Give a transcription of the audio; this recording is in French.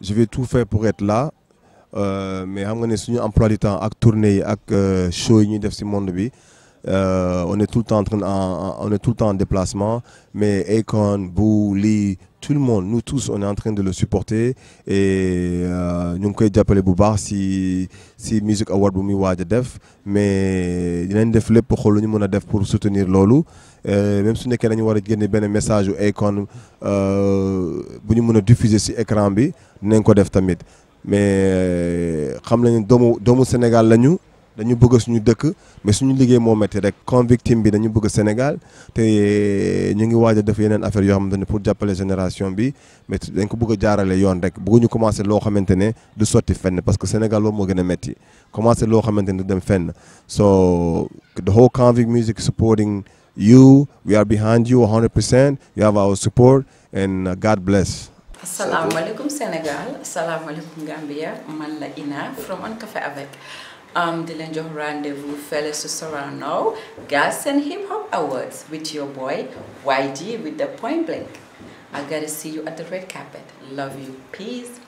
je vais tout faire pour être là. Euh, mais ne suñu emploi du temps tournée yi ak show bi on est tout le temps en train on est tout le temps en déplacement mais Akon bu lii tout le monde nous tous on est en train de le supporter. Et koy jàppale bu baax ci ci music award bu muy waaj a def. Mais dinañ def lépp xool lu ñu mën a def pour soutenir loolu. Même su nekkee dañu war a génne benn message yu Akon bu ñu mën a diffuser ci écran bi dinañ ko def tamit. Mais xam nañu doomu doomu Sénégal dañu bëgg suñu dëkk mais suñu liggéey moo métti rek. Convictime bi dañu bëgg Sénégal te ñu ngi waaj a def yeneen affaire yoo xamante ne pour jàppale génération bi mais dañ ko bëgg a jaarale yoon rek. Bëgguñu commencé loo xamante ne du sotti fenn parce que Sénégal loolu moo gën a métti commencé loo xamante ne du dem fenn. So the whole convict music supporting you. We are behind you 100% you have our support and God bless. Um, leen jox rendez-vous su Sorano Galsen Hip Hop Awards with your boy YG with the point blank. I gotta see you at the red carpet. Love you. Peace